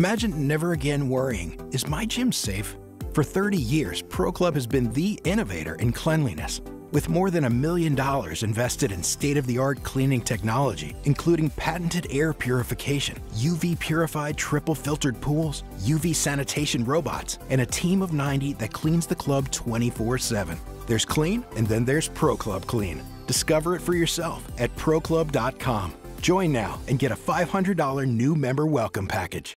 Imagine never again worrying, is my gym safe? For 30 years, Pro Club has been the innovator in cleanliness. With more than a million dollars invested in state of the art cleaning technology, including patented air purification, UV purified triple filtered pools, UV sanitation robots, and a team of 90 that cleans the club 24 7. There's clean, and then there's Pro Club Clean. Discover it for yourself at proclub.com. Join now and get a $500 new member welcome package.